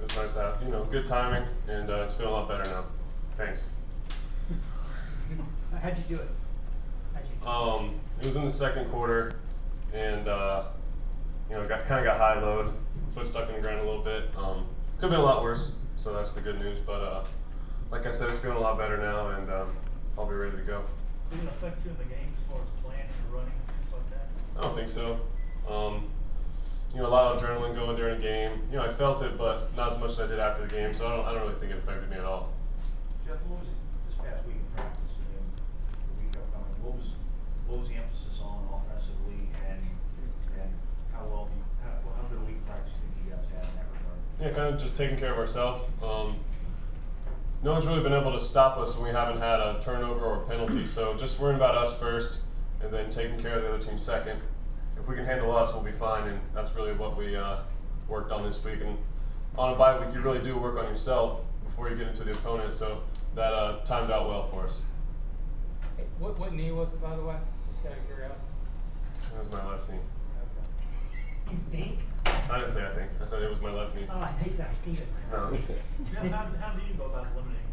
it was nice have, you know, good timing, and uh, it's feeling a lot better now. Thanks. How'd you do it? How'd you? Um, it was in the second quarter, and uh, you know, got kind of got high load, foot stuck in the ground a little bit. Um, could have been a lot worse, so that's the good news. But uh, like I said, it's feeling a lot better now, and um, I'll be ready to go. Did it affect you in the game as far as planning and running, things like that? I don't think so. Um, you know, a lot of adrenaline going during a game. You know, I felt it, but not as much as I did after the game. So I don't, I don't really think it affected me at all. Jeff, what was it this past week in practice and then the week upcoming? What was, what was the emphasis on offensively and, and how well, do you- how, how good a week practice do you guys had in that regard? Yeah, kind of just taking care of ourselves. Um, no one's really been able to stop us when we haven't had a turnover or a penalty. So just worrying about us first, and then taking care of the other team second. If we can handle us, we'll be fine, and that's really what we uh, worked on this week. And on a bye week, you really do work on yourself before you get into the opponent. So that uh, timed out well for us. Hey, What, what knee was it, by the way? Just out of curiosity. That was my left knee. You think? I didn't say I think. I said it was my left knee. Oh, I think so. I think it's my No. Jeff, how, how do you go about eliminating